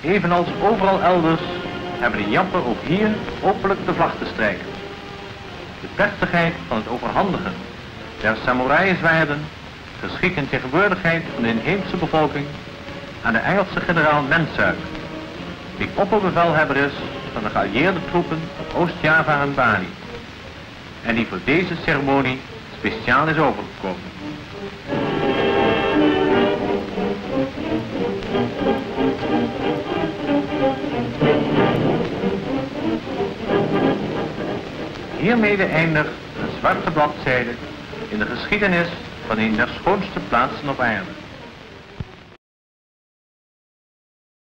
Evenals overal elders hebben de Jappen ook hier openlijk de vlag te strijken. De plechtigheid van het overhandigen der samuraienzwaarden geschikt in tegenwoordigheid van de inheemse bevolking aan de Engelse generaal Mensuik, die opperbevelhebber is van de geallieerde troepen op Oost-Java en Bali, en die voor deze ceremonie speciaal is overgekomen. Hiermee eindigt een zwarte bladzijde in de geschiedenis van een der schoonste plaatsen op aarde.